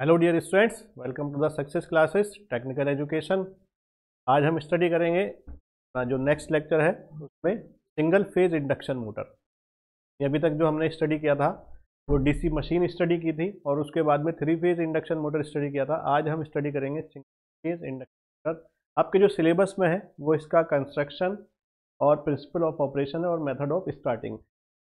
Hello dear students welcome to the success classes technical education आज हम study करेंगे जो नेक्स्ट लेक्चर है, उसमें सिंगल फ़ेज़ इंडक्शन मोटर ये अभी तक जो हमने स्टडी किया था, वो डीसी मशीन स्टडी की थी और उसके बाद में three phase induction motor study किया था। आज हम स्टडी करेंगे सिंगल फ़ेज़ इंडक्शन मोटर आपके जो सिलेबस में है, वो इसका कंस्ट्रक्शन और प्रिंसिपल ऑफ़ ऑपरेशन और मेथड ऑफ़ स्टार्टिंग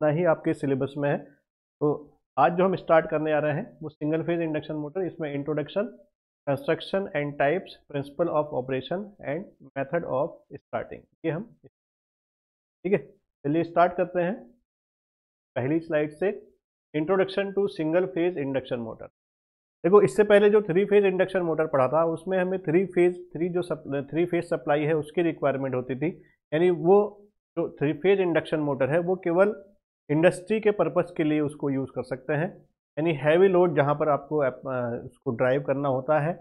ना ही आपके सिलेबस में है। तो आज जो हम स्टार्ट करने आ रहे हैं वो सिंगल फ़ेज़ इंडक्शन मोटर इसमें introduction construction and types principle of operation and method of starting ये हम ठीक है? चलिए स्टार्ट करते हैं। पहली स्लाइड से introduction to single phase induction motor देखो इससे पहले जो थ्री फ़ेज़ इंडक्शन मोटर पढ़ा था उसमें हमें थ्री फ़ेज़ थ्री जो सप, थ्री फ़ेज़ सप्लाई है उसकी रिक्वायरमेंट होती थी। यानी वो जो थ्री फ़ेज़ इंडक्शन मोटर है वो केवल इंडस्ट्री के पर्पज़ के लिए उसको यूज़ कर सकते हैं। यानी हैवी लोड जहाँ पर आपको उसको ड्राइव करना होता है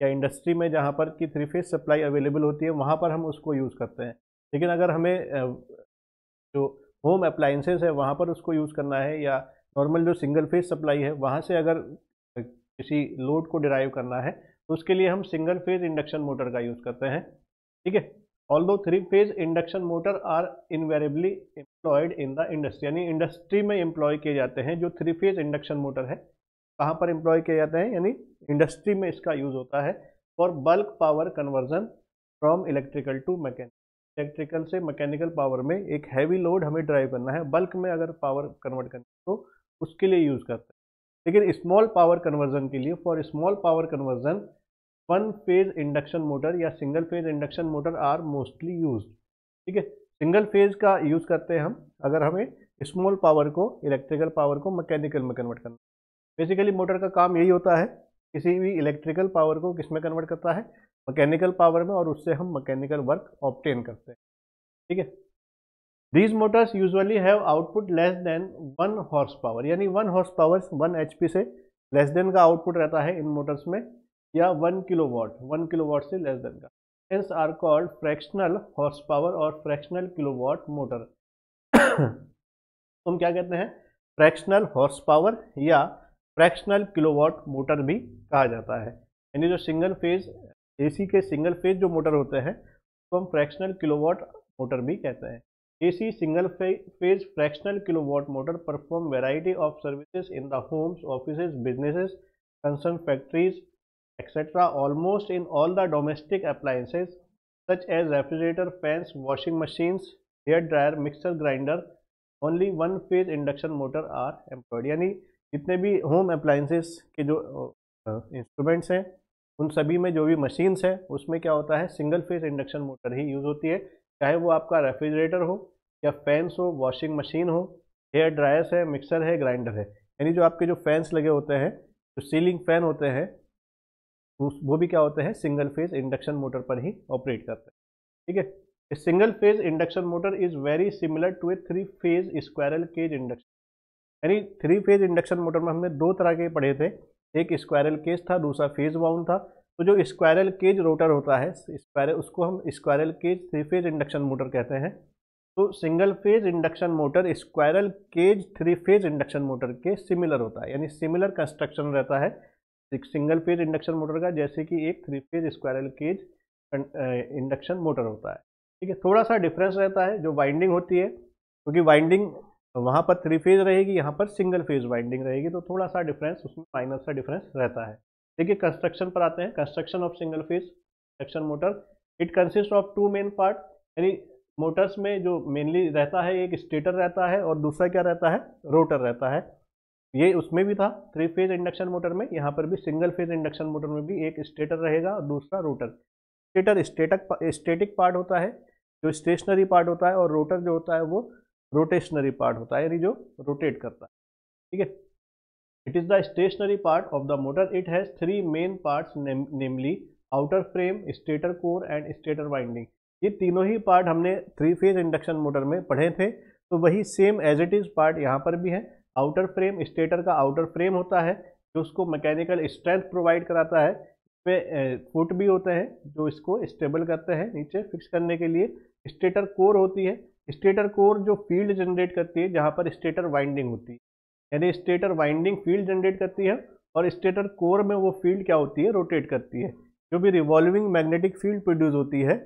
या इंडस्ट्री में जहाँ पर कि थ्री फ़ेज़ सप्लाई अवेलेबल होती है, वहाँ पर हम उसको यूज़ करते हैं। लेकिन अगर हमें जो होम अप्लाइंसेस है, वहाँ पर उसको यूज़ करना है या नॉर्मल जो सिंगल फ़ेज़ सप्लाई है, वहाँ से अगर किसी लोड को डिराइव करना है तो उसके लिए हम सिंगल फ़ेज़ इंडक्शन मोटर का यूज़ करते हैं। ठीक है? All three phase induction motor are invariably employed in the industry यानी इंडस्ट्री में एम्प्लॉय किए जाते हैं, जो थ्री फ़ेज़ इंडक्शन मोटर है, कहाँ पर एम्प्लॉय किए जाते हैं? यानी इंडस्ट्री में इसका यूज़ होता है for bulk power conversion from electrical to mechanical electrical से मैकेनिकल पावर में एक हैवी लोड हमें ड्राइव करना है। बल्क में अगर पावर कन्वर्ट करना है तो उसके लिए यूज़ करते हैं। लेकिन स्मॉल पावर कन्वर्जन के लिए for small power conversion one phase induction motor या single phase induction motor are mostly use ठीक है? सिंगल फ़ेज़ का यूज़ करते हैं हम, अगर हमें स्मॉल पावर को इलेक्ट्रिकल पावर को मैकेनिकल में कन्वर्ट करना बेसिकली मोटर का काम यही होता है, किसी भी इलेक्ट्रिकल पावर को किसमें कन्वर्ट करता है? मैकेनिकल पावर में, और उससे हम मैकेनिकल वर्क ऑप्टेन करते हैं। ठीक है? These motors usually have output less than one horse power यानी one horse power one H से लेस देन का आउटपुट रहता है इन मोटर्स में। या one kilowatt one kilowatt से लेस देन का। Hence are called fractional horse power और फ्रैक्शनल किलो वॉट मोटर तुम क्या कहते हैं? फ्रैक्शनल हॉर्स पावर या फ्रैक्शनल किलो वॉट मोटर भी कहा जाता है। यानी जो सिंगल फ़ेज़ एसी के सिंगल फ़ेज़ जो मोटर होते हैं उसको तो हम फ्रैक्शनल किलोवाट मोटर भी कहते हैं। AC single phase fractional kilowatt motor perform variety of services in the homes offices, businesses, concern factories, etc. almost in all the domestic appliances such as refrigerator, fans, washing machines, hair dryer, mixer grinder. Only one phase induction motor are employed. यानी जितने भी home appliances के जो instruments हैं उन सभी में जो भी मशीन्स हैं उसमें क्या होता है सिंगल फ़ेज़ इंडक्शन मोटर ही यूज़ होती है चाहे वो आपका रेफ्रिजरेटर हो या फैंस हो वॉशिंग मशीन हो हेयर ड्रायर्स है मिक्सर है ग्राइंडर है यानी जो आपके जो फैंस लगे होते हैं जो सीलिंग फ़ैन होते हैं वो भी क्या होते हैं? सिंगल फ़ेज़ इंडक्शन मोटर पर ही ऑपरेट करते हैं। ठीक है? Single phase induction motor is very similar to a three phase squirrel cage induction यानी थ्री फ़ेज़ इंडक्शन मोटर में हमने दो तरह के पढ़े थे। एक स्क्वायरल केज था, दूसरा फ़ेज़ बाउंड था। तो जो स्क्वायरल केज रोटर होता है स्क्वायर उसको हम squirrel cage three phase induction motor कहते हैं। तो single phase induction motor squirrel cage three phase induction motor के सिमिलर होता है। यानी सिमिलर कंस्ट्रक्शन रहता है। एक सिंगल फ़ेज़ इंडक्शन मोटर का, जैसे कि एक three phase squirrel cage induction motor होता है। ठीक है थोड़ा सा डिफरेंस रहता है जो वाइंडिंग होती है, क्योंकि वाइंडिंग वहाँ पर थ्री फ़ेज़ रहेगी, यहाँ पर सिंगल फ़ेज़ वाइंडिंग रहेगी तो थोड़ा सा डिफरेंस उसमें माइनस सा डिफरेंस रहता है। देखिए कंस्ट्रक्शन पर आते हैं। Construction of single phase induction motor it consist of two main part यानी मोटर्स में जो मेनली रहता है, एक स्टेटर रहता है और दूसरा क्या रहता है? रोटर रहता है। ये उसमें भी था थ्री फ़ेज़ इंडक्शन मोटर में, यहाँ पर भी सिंगल फ़ेज़ इंडक्शन मोटर में भी एक स्टेटर रहेगा और दूसरा rotor stator static static part होता है, जो स्टेशनरी पार्ट होता है और रोटर जो होता है वो रोटेशनरी पार्ट होता है, यानी जो रोटेट करता है। ठीक है? It is the stationary part of the motor it has three main parts namely outer frame stator core and stator winding. ये तीनों ही पार्ट हमने थ्री फ़ेज़ इंडक्शन मोटर में पढ़े थे तो वही same as it is part यहाँ पर भी है। आउटर फ्रेम, स्टेटर का आउटर फ्रेम होता है, जो उसको मैकेनिकल स्ट्रेंथ प्रोवाइड कराता है। पे फुट भी होते हैं, जो इसको स्टेबल करते हैं नीचे फिक्स करने के लिए। स्टेटर कोर होती है। स्टेटर कोर जो फ़ील्ड जनरेट करती है, जहाँ पर स्टेटर वाइंडिंग होती है। यानी स्टेटर वाइंडिंग फ़ील्ड जनरेट करती है और स्टेटर कोर में वो फ़ील्ड क्या होती है? रोटेट करती है। जो भी रिवॉल्विंग मैग्नेटिक फ़ील्ड प्रोड्यूस होती है,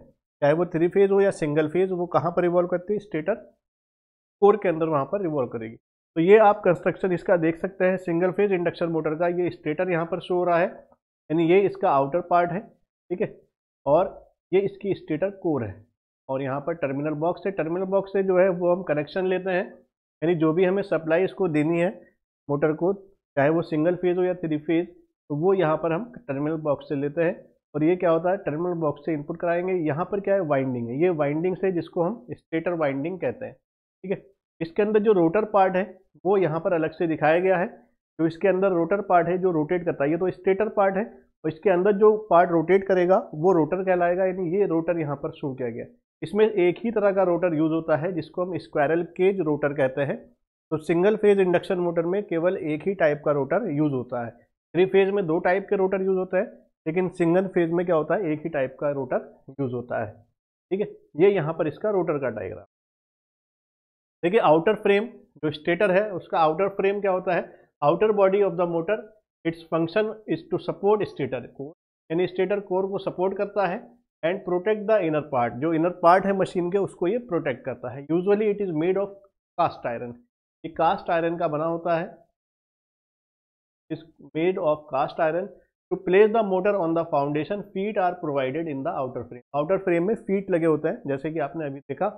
चाहे वो थ्री फ़ेज़ हो या सिंगल फ़ेज़, वो कहाँ पर रिवॉल्व करती है? स्टेटर कोर के अंदर वहाँ पर रिवॉल्व करेगी। तो ये आप कंस्ट्रक्शन इसका देख सकते हैं सिंगल फ़ेज़ इंडक्शन मोटर का ये स्टेटर यहाँ पर शो हो रहा है, यानी ये इसका आउटर पार्ट है, ठीक है, और ये इसकी स्टेटर कोर है, और यहाँ पर टर्मिनल बॉक्स है टर्मिनल बॉक्स से जो है वो हम कनेक्शन लेते हैं, यानी जो भी हमें सप्लाई इसको देनी है मोटर को, चाहे वो सिंगल फ़ेज़ हो या थ्री फ़ेज़ तो वो यहाँ पर हम टर्मिनल बॉक्स से लेते हैं, और ये क्या होता है टर्मिनल बॉक्स से इनपुट कराएँगे, यहाँ पर क्या है वाइंडिंग है, ये वाइंडिंग से जिसको हम स्टेटर वाइंडिंग कहते हैं, ठीक है इसके अंदर जो रोटर पार्ट है, वो यहाँ पर अलग से दिखाया गया है। जो इसके अंदर रोटर पार्ट है जो रोटेट करता है। ये तो स्टेटर पार्ट है और इसके अंदर जो पार्ट रोटेट करेगा, वो रोटर कहलाएगा। यानी ये रोटर यहाँ पर शो किया गया। इसमें एक ही तरह का रोटर यूज़ होता है, जिसको हम स्क्वायरल केज रोटर कहते हैं। तो सिंगल फ़ेज़ इंडक्शन मोटर में केवल एक ही टाइप का रोटर यूज़ होता है। थ्री फ़ेज़ में दो टाइप के रोटर यूज़ होते हैं, लेकिन सिंगल फ़ेज़ में क्या होता है? एक ही टाइप का रोटर यूज़ होता है। ठीक है? ये यहाँ पर इसका रोटर का डायग्राम देखिए आउटर फ्रेम जो स्टेटर है, उसका आउटर फ्रेम क्या होता है? Outer body of the motor its function is to support stator core यानी स्टेटर कोर को सपोर्ट करता है and protect the inner part जो इनर पार्ट है मशीन के, उसको ये प्रोटेक्ट करता है. Usually it is made of cast iron ये कास्ट आयरन का बना होता है। Is made of cast iron to place the motor on the foundation feet are provided in the outer frame outer frame में feet लगे होते हैं, जैसे कि आपने अभी देखा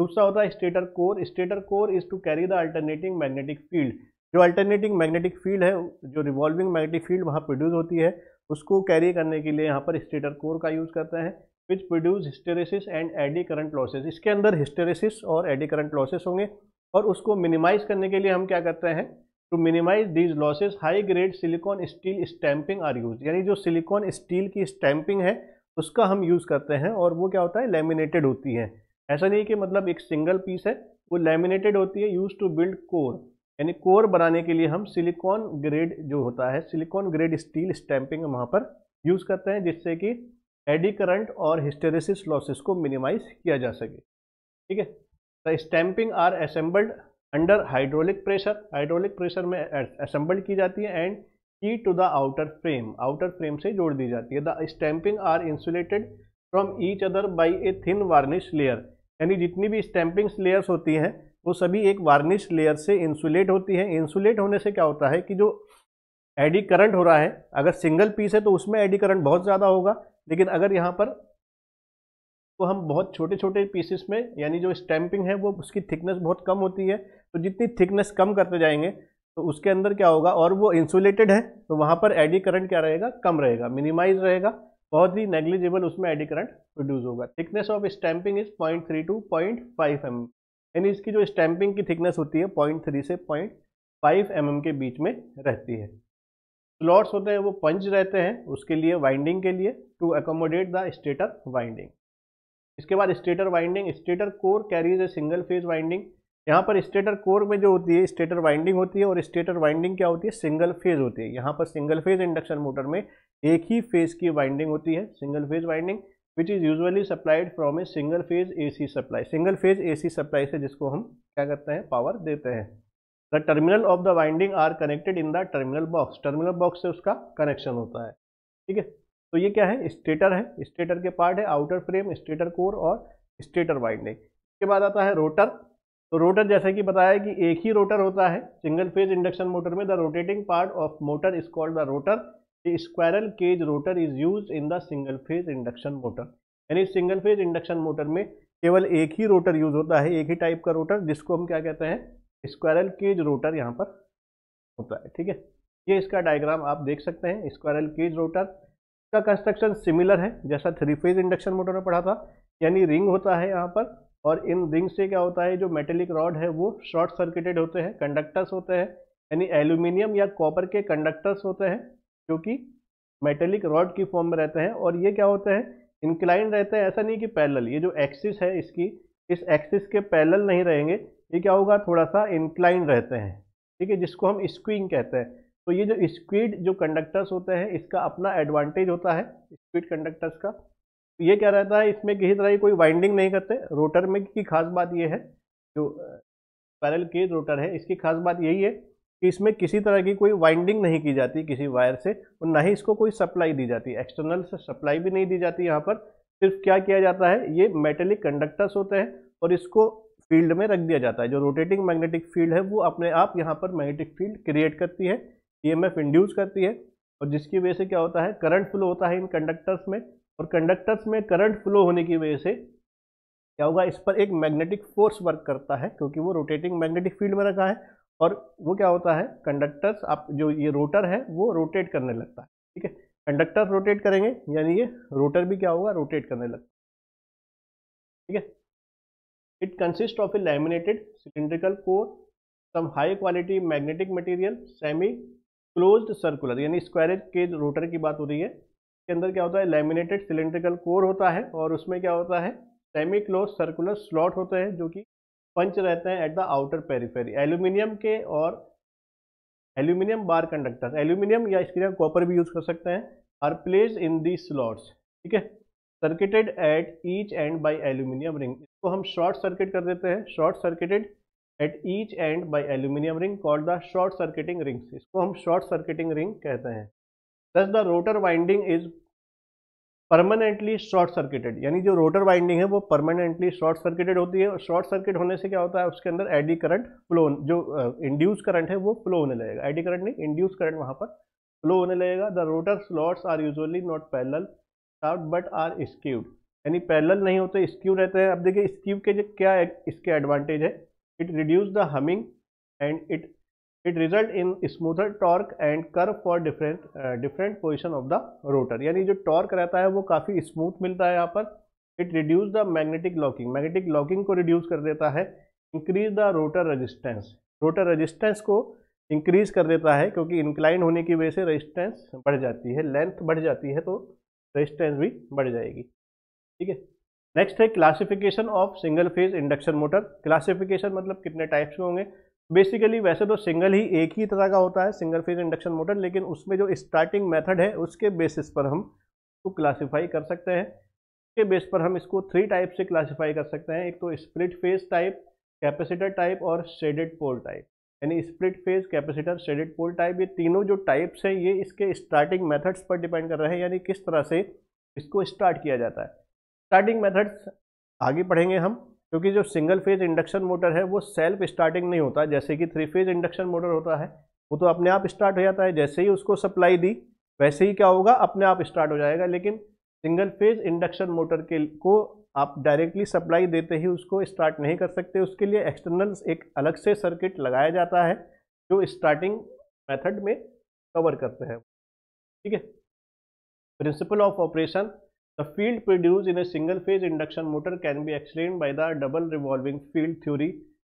दूसरा होता है stator core. Stator core is to carry the alternating magnetic field जो अल्टरनेटिंग मैग्नेटिक फ़ील्ड है, जो रिवॉल्विंग मैग्नेटिक फ़ील्ड वहाँ प्रोड्यूस होती है, उसको कैरी करने के लिए यहाँ पर स्टेटर कोर का यूज़ करते हैं which produce hysteresis and eddy current losses इसके अंदर हिस्टेरेसिस और एडी करंट लॉसेस होंगे और उसको मिनिमाइज करने के लिए हम क्या करते हैं? To minimise these losses high grade silicon steel stamping are use यानी जो सिलिकॉन स्टील की स्टैंपिंग है, उसका हम यूज़ करते हैं और वो क्या होता है? लेमिनेटेड होती है। ऐसा नहीं कि मतलब एक सिंगल पीस है, वो लेमिनेटेड होती है यूज़ टू बिल्ड कोर यानी कोर बनाने के लिए हम सिलिकॉन ग्रेड जो होता है सिलिकॉन ग्रेड स्टील स्टैंपिंग वहाँ पर यूज़ करते हैं, जिससे कि एडी करंट और हिस्टेरेसिस लॉसेस को मिनिमाइज किया जा सके। ठीक है? The stamping are assembled under hydraulic pressure hydraulic pressure में असेंबल्ड की जाती है and key to the outer frame outer frame से जोड़ दी जाती है। The stamping are insulated from each other by a thin varnish layer यानी जितनी भी स्टैंपिंग लेयर्स होती हैं, वो सभी एक वार्निश लेयर से इंसुलेट होती है। इंसुलेट होने से क्या होता है कि जो एडी करंट हो रहा है, अगर सिंगल पीस है तो उसमें एडी करंट बहुत ज़्यादा होगा, लेकिन अगर यहाँ पर तो हम बहुत छोटे छोटे पीसेस में, यानी जो स्टैंपिंग है, वो उसकी थिकनेस बहुत कम होती है। तो जितनी थिकनेस कम करते जाएँगे तो उसके अंदर क्या होगा, और वो इंसुलेटेड है तो वहाँ पर एडी करंट क्या रहेगा? कम रहेगा मिनिमाइज रहेगा। बहुत ही नेग्लिजिबल उसमें एडी करंट प्रोड्यूस होगा। Thickness of stamping is point three two point five M यानी इसकी जो स्टैंपिंग की थिकनेस होती है पॉइंट थ्री से पॉइंट फाइव एम एम के बीच में रहती है। स्लॉट्स होते हैं, वो पंच रहते हैं उसके लिए वाइंडिंग के लिए to accommodate the stator winding इसके बाद stator winding stator core carries a single phase winding यहाँ पर स्टेटर कोर में जो होती है, स्टेटर वाइंडिंग होती है और स्टेटर वाइंडिंग क्या होती है? सिंगल फ़ेज़ होती है। यहाँ पर सिंगल फ़ेज़ इंडक्शन मोटर में एक ही फ़ेज़ की वाइंडिंग होती है, single phase winding which is usually supplied from a single phase AC supply single phase AC supply से जिसको हम क्या करते हैं? पावर देते हैं। The terminal of the winding are connected in the terminal box terminal box से उसका कनेक्शन होता है। ठीक है? तो ये क्या है? स्टेटर है। स्टेटर के पार्ट है आउटर फ्रेम स्टेटर कोर और स्टेटर वाइंडिंग इसके बाद आता है रोटर तो रोटर जैसे कि बताया कि एक ही रोटर होता है सिंगल फ़ेज़ इंडक्शन मोटर में the rotating part of motor is called the rotor squirrel cage rotor is use in the single phase induction motor यानी सिंगल फ़ेज़ इंडक्शन मोटर में केवल एक ही रोटर यूज़ होता है, एक ही टाइप का रोटर जिसको हम क्या कहते हैं? स्क्वायरल केज रोटर यहाँ पर होता है, ठीक है? ये इसका डायग्राम आप देख सकते हैं स्क्वायरल केज रोटर का कंस्ट्रक्शन सिमिलर है, जैसा थ्री फ़ेज़ इंडक्शन मोटर में पढ़ा था। यानी रिंग होता है यहाँ पर और इन रिंग से क्या होता है, जो मेटेलिक रॉड है, वो शॉर्ट सर्किटेड होते हैं कंडक्टर्स होते हैं, यानी एल्यूमिनियम या कॉपर के कंडक्टर्स होते हैं, जो कि मेटेलिक रॉड की फॉर्म में रहते हैं। और ये क्या होते हैं इंक्लाइन रहते हैं, ऐसा नहीं कि पैरेलल ये जो एक्सिस है इसकी, इस एक्सिस के पैरेलल नहीं रहेंगे, ये क्या होगा थोड़ा सा इंक्लाइन रहते हैं, ठीक है, जिसको हम स्क्वींग कहते हैं। तो ये जो स्क्वीड जो कंडक्टर्स होते हैं, इसका अपना एडवांटेज होता है स्क्वीड कंडक्टर्स का। ये क्या रहता है, इसमें किसी तरह की कोई वाइंडिंग नहीं करते। रोटर में की खास बात ये है, जो पैरल केज रोटर है, इसकी खास बात यही है कि इसमें किसी तरह की कोई वाइंडिंग नहीं की जाती किसी वायर से और ना ही इसको कोई सप्लाई दी जाती। एक्सटर्नल से सप्लाई भी नहीं दी जाती यहाँ पर। सिर्फ़ क्या किया जाता है, ये मेटेलिक कंडक्टर्स होते हैं और इसको फ़ील्ड में रख दिया जाता है। जो रोटेटिंग मैग्नेटिक फ़ील्ड है, वो अपने आप यहाँ पर मैग्नेटिक फ़ील्ड क्रिएट करती है ईएमएफ इंड्यूस करती है और जिसकी वजह से क्या होता है करंट फ्लो होता है इन कंडक्टर्स में और कंडक्टर्स में करंट फ्लो होने की वजह से क्या होगा, इस पर एक मैग्नेटिक फोर्स वर्क करता है, क्योंकि वो रोटेटिंग मैग्नेटिक फ़ील्ड में रखा है, और वो क्या होता है कंडक्टर्स आप, जो ये रोटर है, वो रोटेट करने लगता है, ठीक है? कंडक्टर रोटेट करेंगे, यानी ये रोटर भी क्या होगा रोटेट करने लगता है, ठीक है? It consist of a laminated cylindrical core some high quality magnetic material semi closed circular यानी स्क्वायरेज के रोटर की बात हो रही है इसके अंदर क्या होता है लैमिनेटेड सिलिंड्रिकल कोर होता है और उसमें क्या होता है सेमी क्लोज सर्कुलर स्लॉट होते हैं जो कि पंच रहते हैं at the outer periphery aluminium के और एल्यूमिनियम बार कंडक्टर एल्यूमिनियम या इसके लिए कॉपर भी यूज़ कर सकते हैं are place in the slots ठीक है? Circuited at each end by aluminium ring इसको हम शॉर्ट सर्किट कर देते हैं. Short circuited at each end by aluminium ring called the short circuiting rings इसको हम शॉर्ट सर्किटिंग रिंग कहते हैं. Thus the rotor winding is permanently short circuited यानी जो रोटर वाइंडिंग है, वो परमानेंटली शॉर्ट सर्किटेड होती है। और शॉर्ट सर्किट होने से क्या होता है? उसके अंदर एडी करंट फ्लो जो इंड्यूस करंट है, वो फ्लो होने लगेगा। एडी करंट नहीं इंड्यूस करंट वहाँ पर फ्लो होने लगेगा। The rotor slots are usually not shaft but are skewed यानी पैरेलल नहीं होते स्क्यू रहते हैं। अब देखिए स्क्यू के क्या इसके एडवांटेज है। It reduce the humming and it it result in smoother torque and curve for different different position of the rotor यानी जो टॉर्क रहता है, वो काफ़ी स्मूथ मिलता है यहाँ पर। It reduce the magnetic locking magnetic locking को रिड्यूस कर देता है increase the rotor resistance rotor resistance को इंक्रीज कर देता है, क्योंकि इंक्लाइन होने की वजह से रजिस्टेंस बढ़ जाती है। लेंथ बढ़ जाती है तो रजिस्टेंस भी बढ़ जाएगी। ठीक है? नेक्स्ट है classification of single phase induction motor classification मतलब कितने टाइप्स के होंगे? बेसिकली वैसे तो सिंगल ही एक ही तरह का होता है, सिंगल फ़ेज़ इंडक्शन मोटर, लेकिन उसमें जो स्टार्टिंग मेथड है, उसके बेसिस पर हम उसको क्लासीफाई कर सकते हैं। उसके बेस पर हम इसको थ्री टाइप से क्लासीफाई कर सकते हैं। एक तो split phase type capacitor type और शेडेड पोल टाइप यानी split phase capacitor shaded pole type ये तीनों जो टाइप्स हैं, ये इसके स्टार्टिंग मेथड्स पर डिपेंड कर रहे हैं, यानी किस तरह से इसको स्टार्ट किया जाता है। स्टार्टिंग मेथड्स आगे पढ़ेंगे हम। क्योंकि जो सिंगल फ़ेज़ इंडक्शन मोटर है, वो सेल्फ स्टार्टिंग नहीं होता। जैसे कि थ्री फ़ेज़ इंडक्शन मोटर होता है, वो तो अपने आप स्टार्ट हो जाता है। जैसे ही उसको सप्लाई दी, वैसे ही क्या होगा? अपने आप स्टार्ट हो जाएगा। लेकिन सिंगल फ़ेज़ इंडक्शन मोटर के को आप डायरेक्टली सप्लाई देते ही उसको स्टार्ट नहीं कर सकते। उसके लिए एक्सटर्नल एक अलग से सर्किट लगाया जाता है, जो स्टार्टिंग मेथड में कवर करते हैं। ठीक है? Principle of operation The field produced in a single phase induction motor can be explained by the double revolving field theory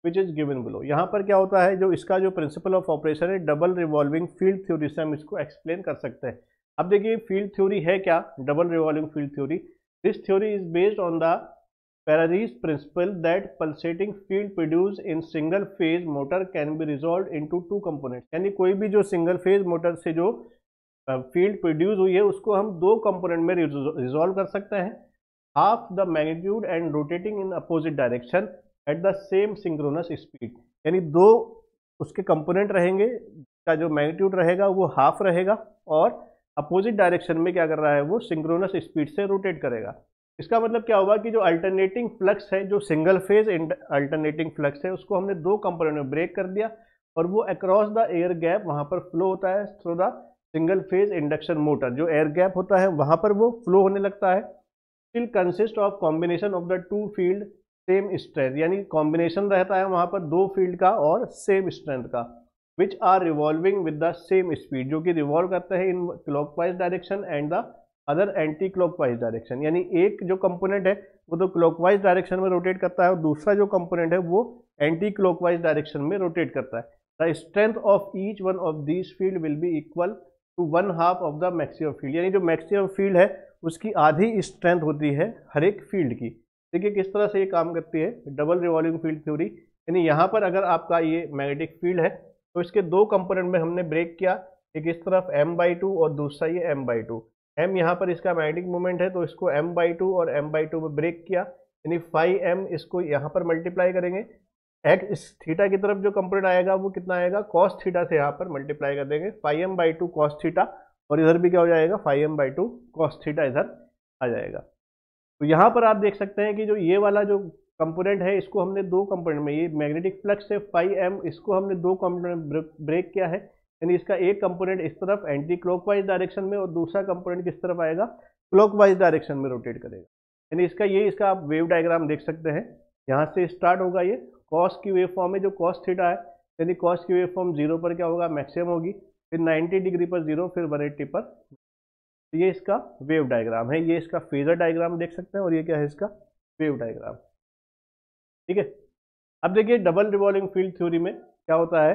which is given below. यहाँ पर क्या होता है जो इसका जो प्रिंसिपल ऑफ़ ऑपरेशन है डबल रिवॉल्विंग फ़ील्ड थ्योरी से हम इसको एक्सप्लेन कर सकते हैं अब देखिए फ़ील्ड थ्योरी है क्या double revolving field theory this theory is based on the Faraday's principle that pulsating field produced in single phase motor can be resolved into two components यानी कोई भी जो सिंगल फ़ेज़ मोटर से जो field produce हुई है, उसको हम दो कंपोनेंट में रिजोल्व कर सकते हैं। Half the magnitude and rotating in opposite direction at the same synchronous speed. यानी दो उसके कंपोनेंट रहेंगे, का जो मैग्नीट्यूड रहेगा वो हाफ़ रहेगा और अपोजिट डायरेक्शन में क्या कर रहा है, वो सिंक्रोनस स्पीड से रोटेट करेगा। इसका मतलब क्या होगा कि जो अल्टरनेटिंग फ्लक्स है, जो सिंगल फ़ेज़ अल्टरनेटिंग फ्लक्स है, उसको हमने दो कंपोनेंट में ब्रेक कर दिया और वो अक्रॉस द एयर गैप वहाँ पर फ्लो होता है through the single phase induction motor, जो एयर गैप होता है, वहाँ पर वो फ्लो होने लगता है। Still consist of combination of the two field same strength यानी कॉम्बिनेशन रहता है वहाँ पर दो फ़ील्ड का और सेम स्ट्रेंथ का which are revolving with the same speed जो कि रिवॉल्व करते हैं in clockwise direction and the other anticlockwise direction यानी एक जो कंपोनेंट है, वो तो क्लॉकवाइज डायरेक्शन में रोटेट करता है और दूसरा जो कंपोनेंट है, वो एंटी क्लॉकवाइज डायरेक्शन में रोटेट करता है। The strength of each one of these field will be equal to one half of the maximum field यानी जो मैक्सिमम फ़ील्ड है, उसकी आधी स्ट्रेंथ होती है हर एक फ़ील्ड की। देखिए किस तरह से ये काम करती है डबल रिवॉल्विंग फ़ील्ड थ्योरी यानी यहाँ पर अगर आपका ये मैग्नेटिक फ़ील्ड है तो इसके दो कंपोनेंट में हमने ब्रेक किया, एक इस तरफ़ एम बाई टू और दूसरा ये एम बाई टू एम यहाँ पर इसका मैग्नेटिक मूवमेंट है तो इसको एम बाई टू और एम बाई टू में ब्रेक किया। यानी फाइव एम इसको यहाँ पर मल्टीप्लाई करेंगे। एक्स इस थीटा की तरफ़ जो कंपोनेंट आएगा वो कितना आएगा? कॉस थीटा से यहाँ पर मल्टीप्लाई कर देंगे। Five M by two cos theta. और इधर भी क्या हो जाएगा? Five M by two cos theta इधर आ जाएगा। तो यहाँ पर आप देख सकते हैं कि जो ये वाला जो कंपोनेंट है, इसको हमने दो कंपोनेंट में, ये मैग्नेटिक फ्लक्स है फाइव एम इसको हमने दो कंपोनेंट ब्रेक किया है। यानी इसका एक कंपोनेंट इस तरफ़ एंटी क्लॉकवाइज डायरेक्शन में और दूसरा कंपोनेंट किस तरफ़ आएगा? क्लॉकवाइज डायरेक्शन में रोटेट करेगा। यानी इसका ये, इसका आप वेव डायग्राम देख सकते हैं। यहाँ से स्टार्ट होगा ये। कॉस की वेव फॉर्म है, जो कॉस थीटा है, यानी कॉस की वेव फॉर्म ज़ीरो पर क्या होगा? मैक्सिमम होगी। फिर 90 डिग्री पर ज़ीरो फिर वन पर ये इसका वेव डायग्राम है। ये इसका फेजर डायग्राम देख सकते हैं और ये क्या है इसका? वेव डायग्राम ठीक है? अब देखिए डबल रिवॉल्विंग फ़ील्ड थ्योरी में क्या होता है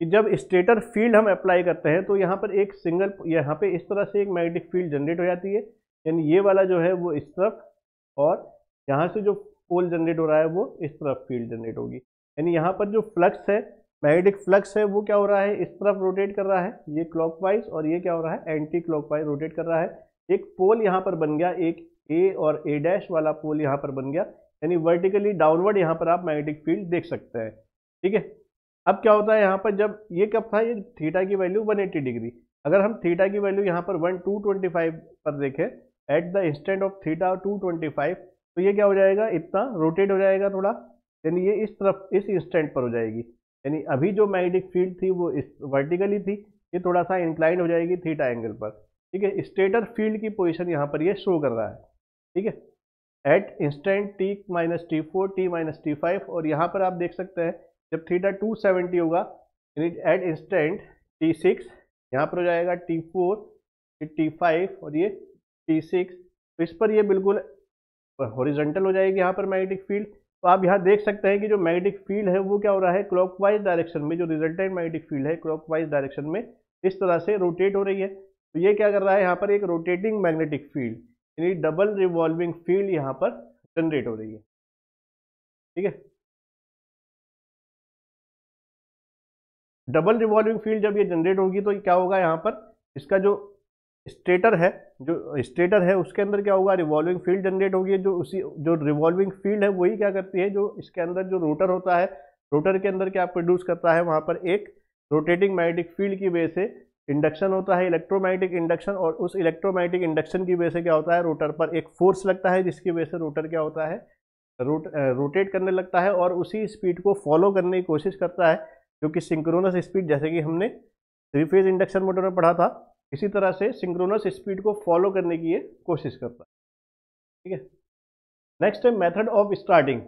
कि जब स्टेटर फ़ील्ड हम अप्लाई करते हैं तो यहाँ पर एक सिंगल यहाँ पे इस तरह से एक मैग्नेटिक फ़ील्ड जनरेट हो जाती है। यानी ये वाला जो है, वो इस तरफ़ और यहाँ से जो पोल जनरेट हो रहा है, वो इस तरफ़ फ़ील्ड जनरेट होगी। यानी यहाँ पर जो फ्लक्स है मैग्नेटिक फ्लक्स है, वो क्या हो रहा है, इस तरफ़ रोटेट कर रहा है, ये क्लॉकवाइज और ये क्या हो रहा है एंटी क्लॉकवाइज रोटेट कर रहा है। एक पोल यहाँ पर बन गया, एक ए और ए डैश वाला पोल यहाँ पर बन गया। यानी वर्टिकली डाउनवर्ड यहाँ पर आप मैग्नेटिक फ़ील्ड देख सकते हैं। ठीक है? अब क्या होता है, यहाँ पर जब ये कब था, ये थीटा की वैल्यू 180 डिग्री अगर हम थीटा की वैल्यू यहाँ पर वन टू ट्वेंटी फाइव पर देखें at the instant of theta to twenty five तो ये क्या हो जाएगा? इतना रोटेट हो जाएगा थोड़ा। यानी ये इस तरफ़, इस इंस्टेंट पर हो जाएगी। यानी अभी जो मैग्नेटिक फ़ील्ड थी वो इस वर्टिकली थी। ये थोड़ा सा इंक्लाइन हो जाएगी थीटा एंगल पर। ठीक है? स्टेटर फ़ील्ड की पोजिशन यहाँ पर ये शो कर रहा है। ठीक है? At instant T minus T four T minus T five और यहाँ पर आप देख सकते हैं, जब थीटा टू सेवेंटी होगा, यानी एट इंस्टेंट टी सिक्स यहाँ पर हो जाएगा टी फोर टी फाइव और ये टी सिक्स तो इस पर ये बिल्कुल हॉरिजेंटल हो जाएगी यहाँ पर मैग्नेटिक फ़ील्ड तो आप यहाँ देख सकते हैं कि जो मैग्नेटिक फ़ील्ड है, वो क्या हो रहा है? क्लॉकवाइज डायरेक्शन में जो रिजल्टेंट मैग्नेटिक फ़ील्ड है क्लॉकवाइज डायरेक्शन में इस तरह से रोटेट हो रही है। तो ये क्या कर रहा है? यहाँ पर एक रोटेटिंग मैग्नेटिक फ़ील्ड यानी डबल रिवॉल्विंग फ़ील्ड यहाँ पर जनरेट हो रही है। ठीक है? डबल रिवॉल्विंग फ़ील्ड जब ये जनरेट होगी तो क्या होगा यहाँ पर? इसका जो स्टेटर है, जो स्टेटर है, उसके अंदर क्या होगा? रिवॉल्विंग फ़ील्ड जनरेट होगी। जो उसी, जो रिवॉल्विंग फ़ील्ड है, वही क्या करती है? जो इसके अंदर जो रोटर होता है रोटर के अंदर क्या प्रोड्यूस करता है? वहाँ पर एक रोटेटिंग मैग्नेटिक फ़ील्ड की वजह से इंडक्शन होता है इलेक्ट्रोमैग्नेटिक इंडक्शन और उस इलेक्ट्रोमैग्नेटिक इंडक्शन की वजह से क्या होता है? रोटर पर एक फोर्स लगता है, जिसकी वजह से रोटर क्या होता है? रोट रोटेट करने लगता है और उसी स्पीड को फॉलो करने की कोशिश करता है, जो कि सिंक्रोनस स्पीड जैसे कि हमने थ्री फ़ेज़ इंडक्शन मोटर में पढ़ा था। इसी तरह से सिंक्रोनस स्पीड को फॉलो करने की ये कोशिश करता है। ठीक है? नेक्स्ट है मेथड ऑफ़ स्टार्टिंग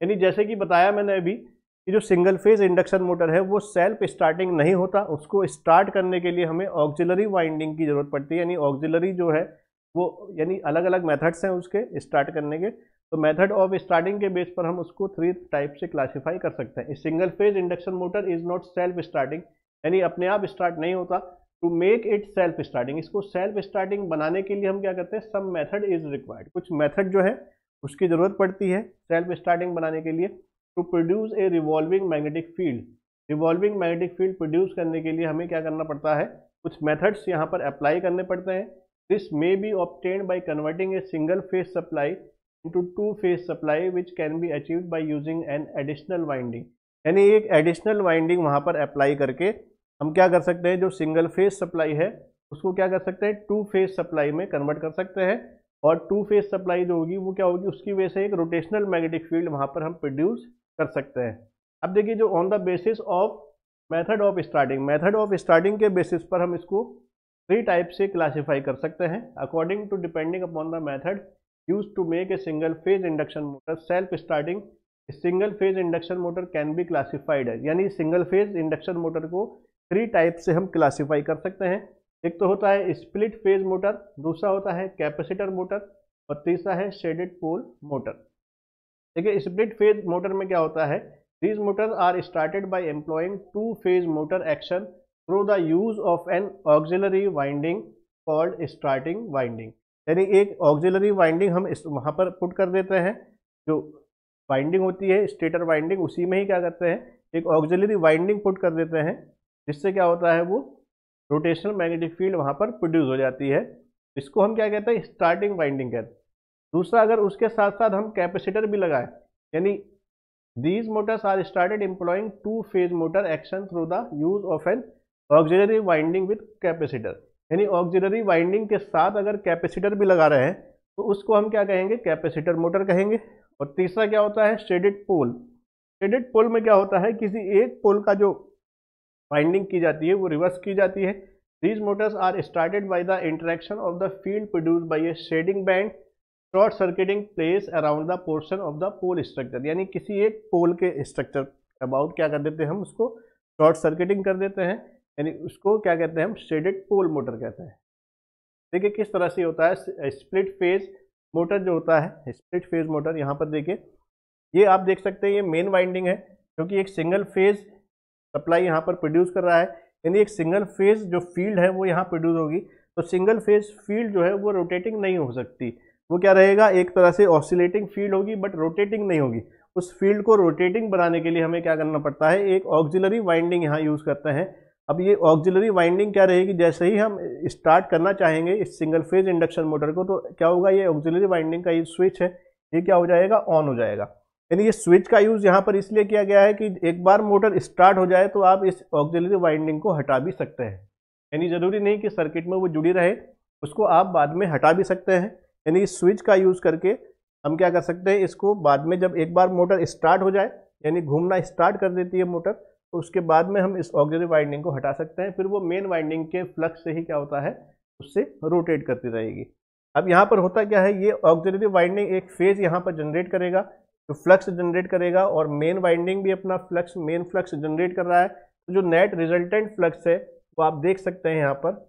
यानी जैसे कि बताया मैंने अभी कि जो सिंगल फ़ेज़ इंडक्शन मोटर है, वो सेल्फ स्टार्टिंग नहीं होता। उसको स्टार्ट करने के लिए हमें ऑक्जिलरी वाइंडिंग की ज़रूरत पड़ती है। यानी ऑक्जिलरी जो है, वो यानी अलग अलग मेथड्स हैं उसके स्टार्ट करने के। तो मेथड ऑफ़ स्टार्टिंग के बेस पर हम उसको थ्री टाइप से क्लासीफाई कर सकते हैं। Single phase induction motor is not self starting यानी अपने आप स्टार्ट नहीं होता। To make it self starting इसको सेल्फ स्टार्टिंग बनाने के लिए हम क्या करते हैं? सम मेथड इज़ रिक्वायर्ड कुछ मेथड जो है, उसकी ज़रूरत पड़ती है सेल्फ स्टार्टिंग बनाने के लिए to produce a revolving magnetic field revolving magnetic field produce करने के लिए हमें क्या करना पड़ता है? कुछ मेथड्स यहाँ पर अप्लाई करने पड़ते हैं। This may be obtain by converting a single phase supply into two phase supply which can be achieve by using an additional winding यानी एक एडिशनल वाइंडिंग वहाँ पर अप्लाई करके हम क्या कर सकते हैं, जो सिंगल फ़ेज़ सप्लाई है, उसको क्या कर सकते हैं टू फ़ेज़ सप्लाई में कन्वर्ट कर सकते हैं और टू फ़ेज़ सप्लाई जो होगी, वो क्या होगी, उसकी वजह से एक रोटेशनल मैग्नेटिक फ़ील्ड वहाँ पर हम प्रोड्यूस कर सकते हैं। अब देखिए जो on the basis of method of starting method of starting के बेसिस पर हम इसको थ्री टाइप से क्लासीफाई कर सकते हैं। According to depending upon the method use to make a single phase induction motor self starting single phase induction motor can be classified यानी single phase induction motor को three type से हम classify कर सकते हैं। एक तो होता है स्प्लिट फ़ेज़ मोटर दूसरा होता है कैपेसिटर मोटर और तीसरा है शेडेड पोल मोटर देखिए स्प्लिट फ़ेज़ मोटर में क्या होता है? These motor are started by employing two phase motor action through the use of an auxiliary winding called starting winding यानी एक ऑक्सिलरी वाइंडिंग हम इस वहाँ पर पुट कर देते हैं। जो वाइंडिंग होती है स्टेटर वाइंडिंग उसी में ही क्या करते हैं? एक ऑक्सिलरी वाइंडिंग पुट कर देते हैं। जिससे क्या होता है, वो रोटेशनल मैग्नेटिक फ़ील्ड वहाँ पर प्रोड्यूस हो जाती है। इसको हम क्या कहते हैं स्टार्टिंग वाइंडिंग कहते हैं। दूसरा, अगर उसके साथ साथ हम कैपेसिटर भी लगाएँ, यानी these motors are started employing two phase motor action through the use of an auxiliary winding with capacitor यानी ऑक्सिलरी वाइंडिंग के साथ अगर कैपेसिटर भी लगा रहे हैं तो उसको हम क्या कहेंगे कैपेसिटर मोटर कहेंगे। और तीसरा क्या होता है शेडेड पोल शेडेड पोल में क्या होता है, किसी एक पोल का जो वाइंडिंग की जाती है, वो रिवर्स की जाती है। These motors are started by the interaction of the field produce by a shading band short circuiting place around the portion of the pole structure यानी किसी एक पोल के स्ट्रक्चर अबाउट क्या कर देते हैं हम उसको? शॉर्ट सर्किटिंग कर देते हैं, यानी उसको क्या कहते हैं हम? शेडेड पोल मोटर कहते हैं। देखिए किस तरह से होता है स्प्लिट फ़ेज़ मोटर जो होता है स्प्लिट फ़ेज़ मोटर यहाँ पर देखिए, ये आप देख सकते हैं, ये मेन वाइंडिंग है, क्योंकि एक सिंगल फ़ेज़ सप्लाई यहाँ पर प्रोड्यूस कर रहा है। यानी एक सिंगल फ़ेज़ जो फ़ील्ड है, वो यहाँ प्रोड्यूस होगी। तो सिंगल फ़ेज़ फ़ील्ड जो है, वो रोटेटिंग नहीं हो सकती। वो क्या रहेगा? एक तरह से ऑसिलेटिंग फ़ील्ड होगी बट रोटेटिंग नहीं होगी। उस फ़ील्ड को रोटेटिंग बनाने के लिए हमें क्या करना पड़ता है? एक ऑक्सिलरी वाइंडिंग यहाँ यूज़ करते हैं। अब ये ऑक्सिलरी वाइंडिंग क्या रहेगी? जैसे ही हम स्टार्ट करना चाहेंगे इस सिंगल फ़ेज़ इंडक्शन मोटर को तो क्या होगा? ये ऑक्सिलरी वाइंडिंग का ये स्विच है। ये क्या हो जाएगा? ऑन हो जाएगा। यानी ये स्विच का यूज़ यहाँ पर इसलिए किया गया है कि एक बार मोटर स्टार्ट हो जाए तो आप इस ऑक्सिलरी वाइंडिंग को हटा भी सकते हैं। यानी ज़रूरी नहीं कि सर्किट में वो जुड़ी रहे, उसको आप बाद में हटा भी सकते हैं। यानी इस स्विच का यूज़ करके हम क्या कर सकते हैं, इसको बाद में जब एक बार मोटर स्टार्ट हो जाए, यानी घूमना स्टार्ट कर देती है मोटर तो उसके बाद में हम इस ऑक्सिलरी वाइंडिंग को हटा सकते हैं। फिर वो मेन वाइंडिंग के फ्लक्स से ही क्या होता है, उससे रोटेट करती रहेगी। अब यहाँ पर होता क्या है, ये ऑक्सिलरी वाइंडिंग एक फ़ेज़ यहाँ पर जनरेट करेगा। तो फ्लक्स जनरेट करेगा और मेन वाइंडिंग भी अपना फ्लक्स मेन फ्लक्स जनरेट कर रहा है। तो जो नेट रिजल्टेंट फ्लक्स है, वो आप देख सकते हैं यहाँ पर।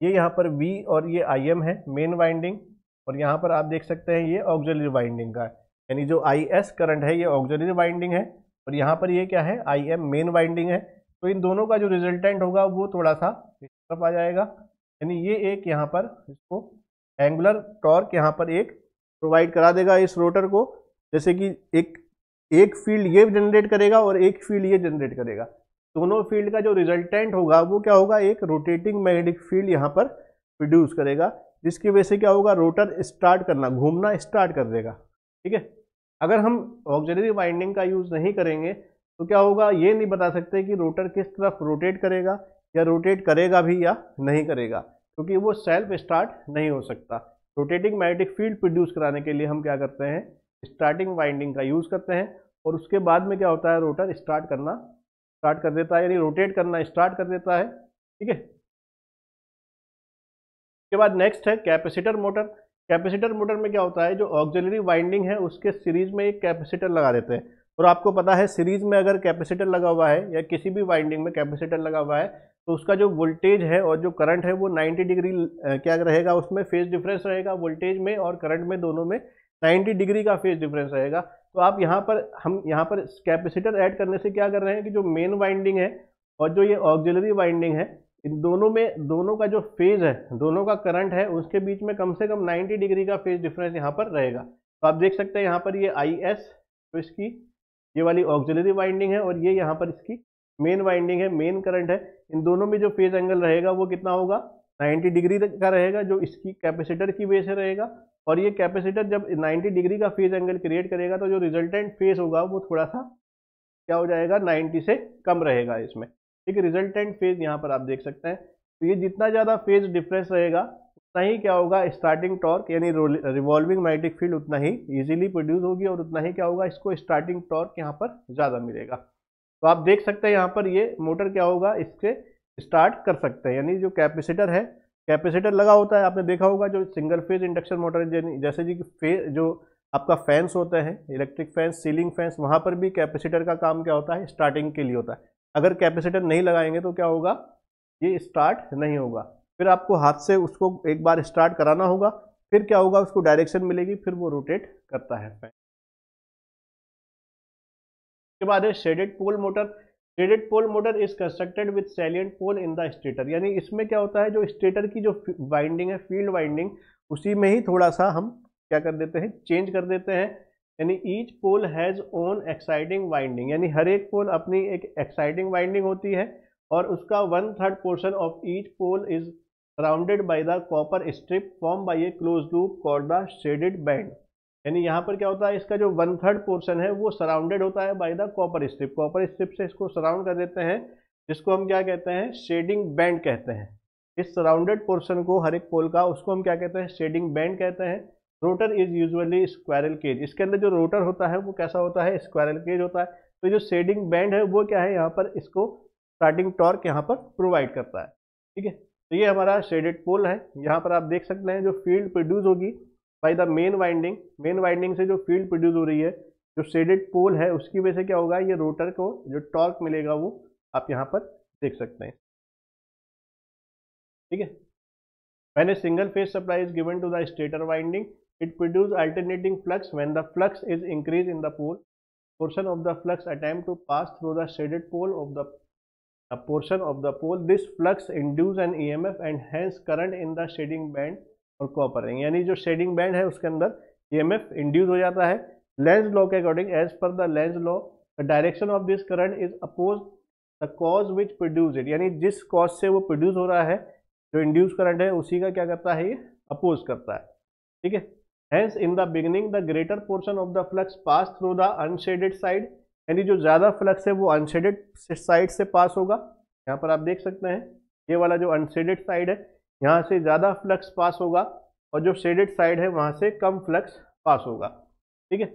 ये यहाँ पर V और ये आई एम है मेन वाइंडिंग और यहाँ पर आप देख सकते हैं ये ऑक्सिलरी वाइंडिंग का यानी जो आई एस करंट है, ये ऑक्सिलरी वाइंडिंग है। और यहाँ पर ये क्या है आई एम मेन वाइंडिंग है। तो इन दोनों का जो रिजल्टेंट होगा, वो थोड़ा सा तरफ़ आ जाएगा। यानी ये एक यहाँ पर इसको एंगुलर टॉर्क यहाँ पर एक प्रोवाइड करा देगा इस रोटर को। जैसे कि एक एक फ़ील्ड ये जनरेट करेगा और एक फ़ील्ड ये जनरेट करेगा। दोनों फ़ील्ड का जो रिजल्टेंट होगा, वो क्या होगा? एक रोटेटिंग मैग्नेटिक फ़ील्ड यहाँ पर प्रोड्यूस करेगा, जिसकी वजह से क्या होगा? रोटर स्टार्ट करना, घूमना स्टार्ट कर देगा। ठीक है? अगर हम ऑक्सिलरी वाइंडिंग का यूज़ नहीं करेंगे तो क्या होगा? ये नहीं बता सकते कि रोटर किस तरफ़ रोटेट करेगा, या रोटेट करेगा भी या नहीं करेगा, क्योंकि वो सेल्फ स्टार्ट नहीं हो सकता। रोटेटिंग मैग्नेटिक फ़ील्ड प्रोड्यूस कराने के लिए हम क्या करते हैं? स्टार्टिंग वाइंडिंग का यूज़ करते हैं और उसके बाद में क्या होता है, रोटर स्टार्ट करना स्टार्ट कर देता है, यानी रोटेट करना स्टार्ट कर देता है, ठीक है? उसके बाद नेक्स्ट है कैपेसिटर मोटर। कैपेसिटर मोटर में क्या होता है, जो ऑक्सिलरी वाइंडिंग है, उसके सीरीज़ में एक कैपेसिटर लगा देते हैं। और आपको पता है, सीरीज़ में अगर कैपेसिटर लगा हुआ है या किसी भी वाइंडिंग में कैपेसिटर लगा हुआ है तो उसका जो वोल्टेज है और जो करंट है, वो 90 डिग्री क्या रहेगा, उसमें फ़ेज़ डिफरेंस रहेगा, वोल्टेज में और करंट में दोनों में 90 डिग्री का फ़ेज़ डिफरेंस रहेगा। तो आप यहाँ पर, हम यहाँ पर कैपेसिटर ऐड करने से क्या कर रहे हैं कि जो मेन वाइंडिंग है और जो ये ऑक्सिलरी वाइंडिंग है, इन दोनों में, दोनों का जो फ़ेज़ है, दोनों का करंट है, उसके बीच में कम से कम 90 डिग्री का फ़ेज़ डिफरेंस यहाँ पर रहेगा। तो आप देख सकते हैं यहाँ पर ये आई एस तो इसकी, ये वाली ऑक्सिलरी वाइंडिंग है और ये यहाँ पर इसकी मेन वाइंडिंग है मेन करंट है। इन दोनों में जो फ़ेज़ एंगल रहेगा वो कितना होगा? 90 डिग्री का रहेगा, जो इसकी कैपेसिटर की वजह से रहेगा। और ये कैपेसिटर जब 90 डिग्री का फ़ेज़ एंगल क्रिएट करेगा तो जो रिजल्टेंट फ़ेज़ होगा, वो थोड़ा सा क्या हो जाएगा 90 से कम रहेगा इसमें। ठीक है, रिजल्टेंट फ़ेज़ यहाँ पर आप देख सकते हैं। तो ये जितना ज़्यादा फ़ेज़ डिफरेंस रहेगा, उतना ही क्या होगा स्टार्टिंग टॉर्क यानी रिवॉल्विंग मैग्नेटिक फ़ील्ड उतना ही इजीली प्रोड्यूस होगी और उतना ही क्या होगा, इसको स्टार्टिंग टॉर्क यहाँ पर ज़्यादा मिलेगा। तो आप देख सकते हैं यहाँ पर ये मोटर क्या होगा इससे स्टार्ट कर सकते हैं। यानी जो कैपेसिटर है, कैपेसिटर लगा होता है, आपने देखा होगा जो सिंगल फ़ेज़ इंडक्शन मोटर जैसे जी फ़ेज़ जो आपका फैंस होते हैं इलेक्ट्रिक फैंस सीलिंग फैंस वहाँ पर भी कैपेसिटर का काम क्या होता है? स्टार्टिंग के लिए होता है। अगर कैपेसिटर नहीं लगाएँगे तो क्या होगा? ये स्टार्ट नहीं होगा। फिर आपको हाथ से उसको एक बार स्टार्ट कराना होगा, फिर क्या होगा? उसको डायरेक्शन मिलेगी, फिर वो रोटेट करता है। फ़ैन उसके बाद है shaded pole motor shaded pole motor is constructed with salient pole in the stator यानी इसमें क्या होता है? जो स्टेटर की जो वाइंडिंग है फ़ील्ड वाइंडिंग उसी में ही थोड़ा सा हम क्या कर देते हैं? चेंज कर देते हैं। यानी each pole has own exciting winding यानी हर एक पोल अपनी एक एक्साइटिंग वाइंडिंग होती है और उसका one third portion of each pole is surrounded by the copper strip form by a close loop called the shaded band यानी यहाँ पर क्या होता है, इसका जो वन थर्ड पोर्शन है, वो सराउंडेड होता है by the copper strip copper strip से इसको सराउंड कर देते हैं, जिसको हम क्या कहते हैं शेडिंग बैंड कहते हैं। इस सराउंडेड पोर्शन को, हर एक पोल का, उसको हम क्या कहते हैं शेडिंग बैंड कहते हैं। Rotor is usually squirrel cage इसके अंदर जो रोटर होता है, वो कैसा होता है स्क्वायरल केज होता है। तो जो शेडिंग बैंड है, वो क्या है, यहाँ पर इसको स्टार्टिंग टॉर्क यहाँ पर प्रोवाइड करता है। ठीक है? तो ये हमारा शेडेड पोल है। यहाँ पर आप देख सकते हैं, जो फ़ील्ड प्रोड्यूस होगी by the main winding main winding से जो फ़ील्ड प्रोड्यूस हो रही है, जो सेडेड पोल है, उसकी वजह से क्या होगा? ये रोटर को जो टॉर्क मिलेगा वो आप यहाँ पर देख सकते हैं। ठीक है? मैंने single phase supply is given to the stator winding it produce alternating flux when the flux is increase in the pole portion of the flux attempt to pass through the shaded pole of the portion of the pole this flux induces an E M F and hence current in the shading band और copper ring यानी जो shading band है उसके अंदर EMF induce हो जाता है। Lenz law के according as per the Lenz law the direction of this current is oppose the cause which produce it यानी जिस कॉज से वो प्रोड्यूस हो रहा है, जो इंड्यूस करंट है, उसी का क्या करता है ये? अपोज करता है। ठीक है? Hence in the beginning the greater portion of the flux pass through the unshaded side यानी जो ज़्यादा फ्लक्स है, वो अनशेडेड साइड से पास होगा। यहाँ पर आप देख सकते हैं, ये वाला जो अनशेडेड साइड है यहाँ से ज़्यादा फ्लक्स पास होगा और जो शेडेड साइड है वहाँ से कम फ्लक्स पास होगा। ठीक है?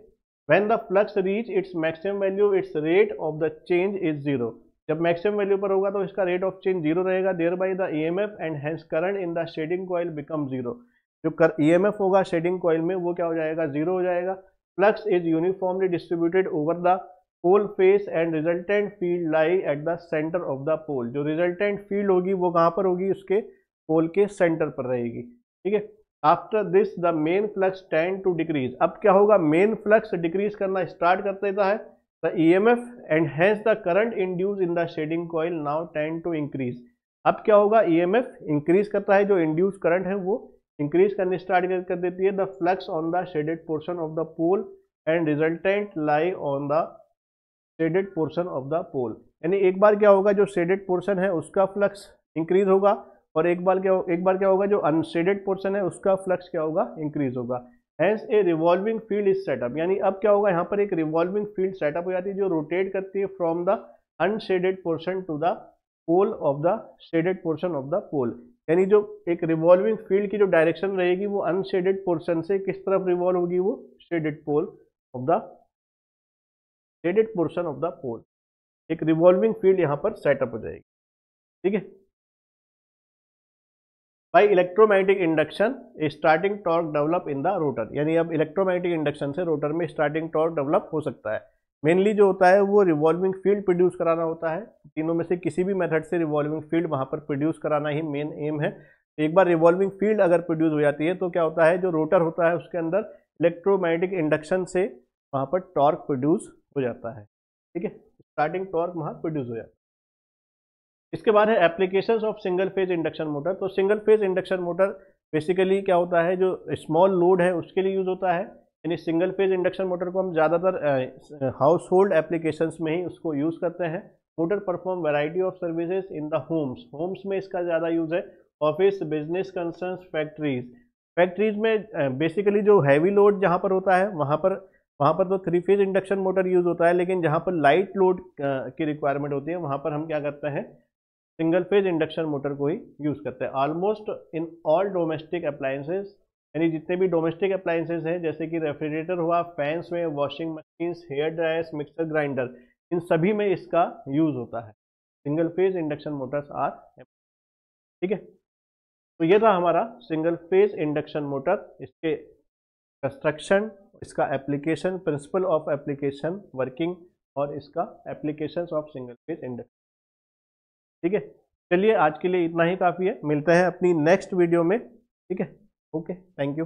When the flux reach its maximum value its rate of the change is zero जब मैक्सिमम वैल्यू पर होगा तो इसका रेट ऑफ़ चेंज ज़ीरो रहेगा thereby the E M F and hence current in the shading coil become zero जो कर ई M F होगा shading coil में, वो क्या हो जाएगा? ज़ीरो हो जाएगा। Flux is uniformly distributed over the pole face and resultant field lie at the centre of the pole जो रिजल्टेंट फ़ील्ड होगी, वो कहाँ पर होगी? उसके पोल के सेंटर पर रहेगी, ठीक है? After this the main flux tend to decrease अब क्या होगा? मेन फ्लक्स डिक्रीज करना स्टार्ट कर देता है। The E M F and has the current induce in the shading coil now tend to increase अब क्या होगा? ई एम एफ़ इंक्रीज करता है, जो इंड्यूस करंट है, वो इंक्रीज करने स्टार्ट कर देती है। The flux on the shaded portion of the pole and resultant lie on the shaded portion of the pole यानी एक बार क्या होगा? जो शेडेड पोर्शन है, उसका फ्लक्स इंक्रीज होगा। और एक बार क्या एक बार क्या होगा, जो अनशेडेड पोर्शन है, उसका फ्लक्स क्या होगा इंक्रीज होगा। Hence a revolving field is set up यानी अब क्या होगा, यहाँ पर एक रिवॉल्विंग फ़ील्ड सेटअप हो जाती है, जो रोटेट करती है from the unshaded portion to the pole of the shaded portion of the pole यानी जो एक रिवॉल्विंग फ़ील्ड की जो डायरेक्शन रहेगी, वो अनशेडेड पोर्शन से किस तरफ़ रिवॉल्व होगी, वो shaded pole of the shaded portion of the pole एक रिवॉल्विंग फ़ील्ड यहाँ पर सेटअप हो जाएगी। ठीक है? By electromagnetic induction starting torque develop in the rotor यानी अब इलेक्ट्रोमैग्नेटिक इंडक्शन से रोटर में स्टार्टिंग टॉर्क डेवलप हो सकता है। मेनली जो होता है, वो रिवॉल्विंग फ़ील्ड प्रोड्यूस कराना होता है। तीनों में से किसी भी मेथड से रिवॉल्विंग फ़ील्ड वहाँ पर प्रोड्यूस कराना ही मेन एम है। एक बार रिवॉल्विंग फ़ील्ड अगर प्रोड्यूस हो जाती है तो क्या होता है, जो रोटर होता है, उसके अंदर इलेक्ट्रोमैग्नेटिक इंडक्शन से वहाँ पर टॉर्क प्रोड्यूस हो जाता है। ठीक है? स्टार्टिंग टॉर्क वहाँ प्रोड्यूस हो जाता है। इसके बाद है applications of single phase induction motor तो single phase induction motor basically क्या होता है, जो स्मॉल लोड है, उसके लिए यूज़ होता है। यानी सिंगल फ़ेज़ इंडक्शन मोटर को हम ज़्यादातर हाउस होल्ड एप्लीकेशंस में ही उसको यूज़ करते हैं। Motor perform variety of services in the homes homes में इसका ज़्यादा यूज़ है। Office business concern factories factories में बेसिकली जो हैवी लोड जहाँ पर होता है, वहाँ पर वहाँ पर तो three phase induction motor use होता है, लेकिन जहाँ पर लाइट लोड की रिक्वायरमेंट होती है, वहाँ पर हम क्या करते हैं सिंगल फ़ेज़ इंडक्शन मोटर को ही यूज़ करते हैं। Almost in all domestic appliances यानी जितने भी डोमेस्टिक अप्लाइंसेज हैं, जैसे कि रेफ्रिजरेटर हुआ फैंस में washing machines hair dryers mixer grinder इन सभी में इसका यूज़ होता है। Single phase induction motors are ठीक है? तो ये था हमारा सिंगल फ़ेज़ इंडक्शन मोटर इसके कंस्ट्रक्शन इसका application principle of application working और इसका application of single phase induction ठीक है? चलिए आज के लिए इतना ही काफ़ी है। मिलते हैं अपनी नेक्स्ट वीडियो में। ठीक है? Okay thank you